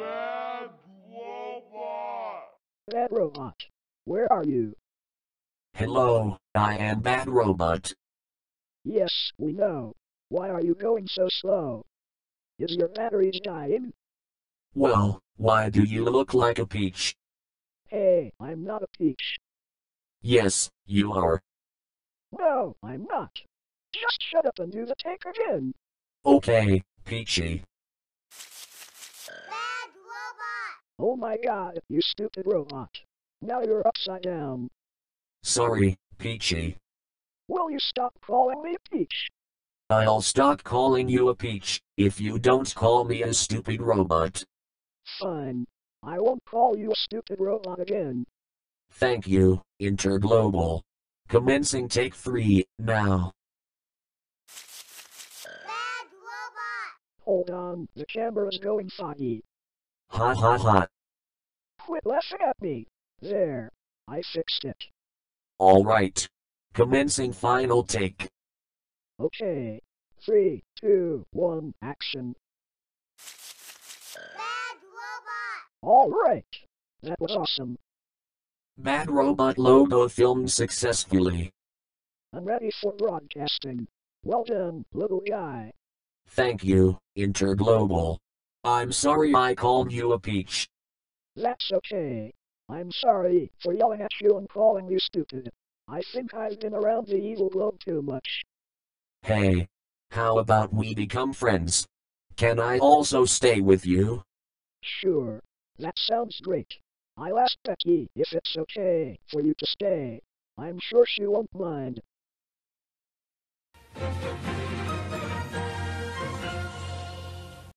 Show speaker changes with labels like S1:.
S1: Bad robot.
S2: Bad Robot, where are you?
S3: Hello, I am Bad Robot.
S2: Yes, we know. Why are you going so slow? Is your batteries dying?
S3: Well, why do you look like a peach?
S2: Hey, I'm not a peach.
S3: Yes, you are.
S2: No, I'm not. Just shut up and do the take again.
S3: Okay, Peachy.
S2: Oh my god, you stupid robot. Now you're upside down.
S3: Sorry, Peachy.
S2: Will you stop calling me Peach?
S3: I'll stop calling you a peach if you don't call me a stupid robot.
S2: Fine. I won't call you a stupid robot again.
S3: Thank you, Interglobal. Commencing take three, now.
S4: Bad robot.
S2: Hold on, the camera's going foggy.
S3: Ha ha ha.
S2: Quit laughing at me. There. I fixed it.
S3: Alright. Commencing final take.
S2: Okay. Three, two, one, action.
S4: Bad robot.
S2: Alright. That was awesome.
S3: Bad Robot logo filmed successfully.
S2: I'm ready for broadcasting. Well done, little guy.
S3: Thank you, Interglobal. I'm sorry I called you a peach.
S2: That's okay. I'm sorry for yelling at you and calling you stupid. I think I've been around the evil globe too much.
S3: Hey. How about we become friends? Can I also stay with you?
S2: Sure. That sounds great. I'll ask Becky if it's okay for you to stay. I'm sure she won't mind.